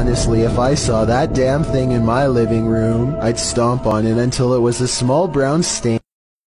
honestly, if I saw that damn thing in my living room, I'd stomp on it until it was a small brown stain.